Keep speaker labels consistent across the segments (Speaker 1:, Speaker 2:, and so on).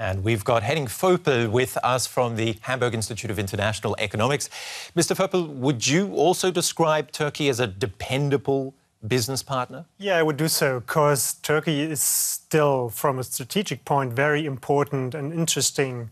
Speaker 1: And we've got Henning Vöpel with us from the Hamburg Institute of International Economics. Mr. Vöpel, would you also describe Turkey as a dependable business partner?
Speaker 2: Yeah, I would do so because Turkey is still, from a strategic point, very important and interesting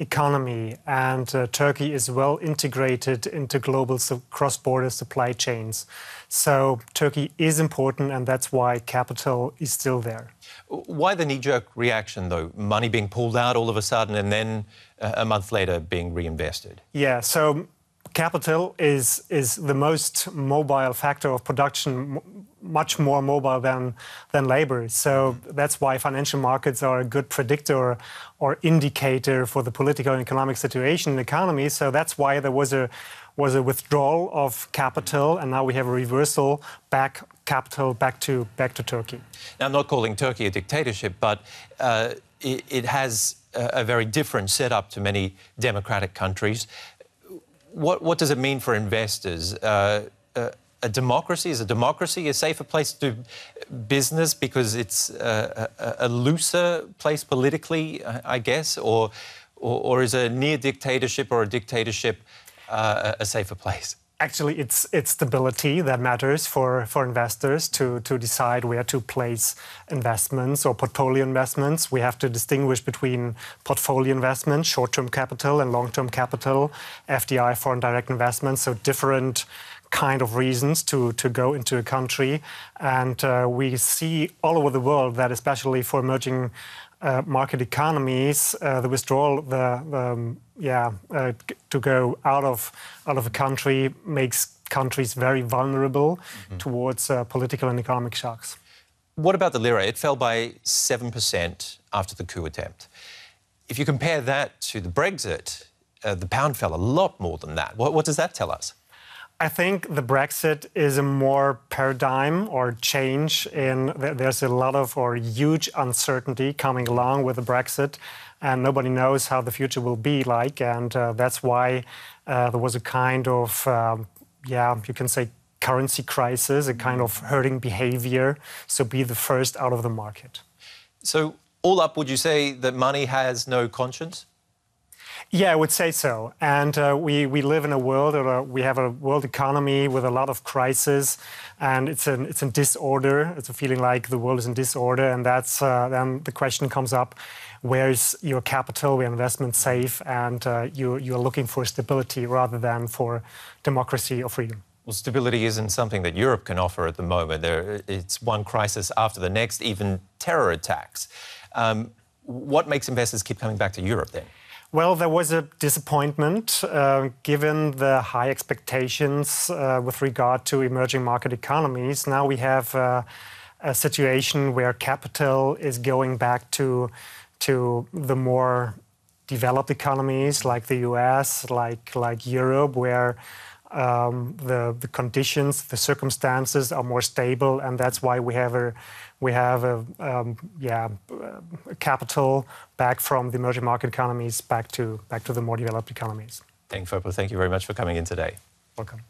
Speaker 2: economy, and uh, Turkey is well integrated into global cross-border supply chains. So Turkey is important, and that's why capital is still there.
Speaker 1: Why the knee-jerk reaction, though? Money being pulled out all of a sudden, and then uh, a month later being reinvested.
Speaker 2: Yeah. So capital is is the most mobile factor of production much more mobile than than labor. So that's why financial markets are a good predictor or indicator for the political and economic situation in the economy. So that's why there was a was a withdrawal of capital and now we have a reversal back capital back to back to Turkey.
Speaker 1: Now I'm not calling Turkey a dictatorship but uh, it, it has a, a very different setup to many democratic countries. What, what does it mean for investors? Uh, uh, a democracy is a democracy a safer place to do business because it's a, a, a looser place politically, I guess, or, or, or, is a near dictatorship or a dictatorship uh, a safer place?
Speaker 2: Actually, it's it's stability that matters for, for investors to, to decide where to place investments or portfolio investments. We have to distinguish between portfolio investments, short-term capital, and long-term capital, FDI, foreign direct investments. So different kind of reasons to, to go into a country. And uh, we see all over the world that, especially for emerging uh, market economies, uh, the withdrawal, the, the um, yeah, uh, to go out of out of a country makes countries very vulnerable mm -hmm. towards uh, political and economic shocks.
Speaker 1: What about the lira? It fell by seven percent after the coup attempt. If you compare that to the Brexit, uh, the pound fell a lot more than that. What, what does that tell us?
Speaker 2: I think the Brexit is a more paradigm or change in there's a lot of or huge uncertainty coming along with the Brexit, and nobody knows how the future will be like, and uh, that's why uh, there was a kind of um, yeah you can say currency crisis, a kind of herding behavior. So be the first out of the market.
Speaker 1: So all up, would you say that money has no conscience?
Speaker 2: Yeah, I would say so. And uh, we, we live in a world, or a, we have a world economy with a lot of crisis, and it's an it's in disorder. It's a feeling like the world is in disorder, and that's uh, then the question comes up: Where is your capital, where investment safe, and uh, you you're looking for stability rather than for democracy or freedom.
Speaker 1: Well, stability isn't something that Europe can offer at the moment. There, it's one crisis after the next, even terror attacks. Um, what makes investors keep coming back to Europe then?
Speaker 2: Well, there was a disappointment uh, given the high expectations uh, with regard to emerging market economies. Now we have uh, a situation where capital is going back to, to the more developed economies like the US, like, like Europe, where um, the, the conditions, the circumstances are more stable, and that's why we have a we have a um, yeah a capital back from the emerging market economies back to back to the more developed economies.
Speaker 1: Thank you, Thank you very much for coming in today.
Speaker 2: Welcome.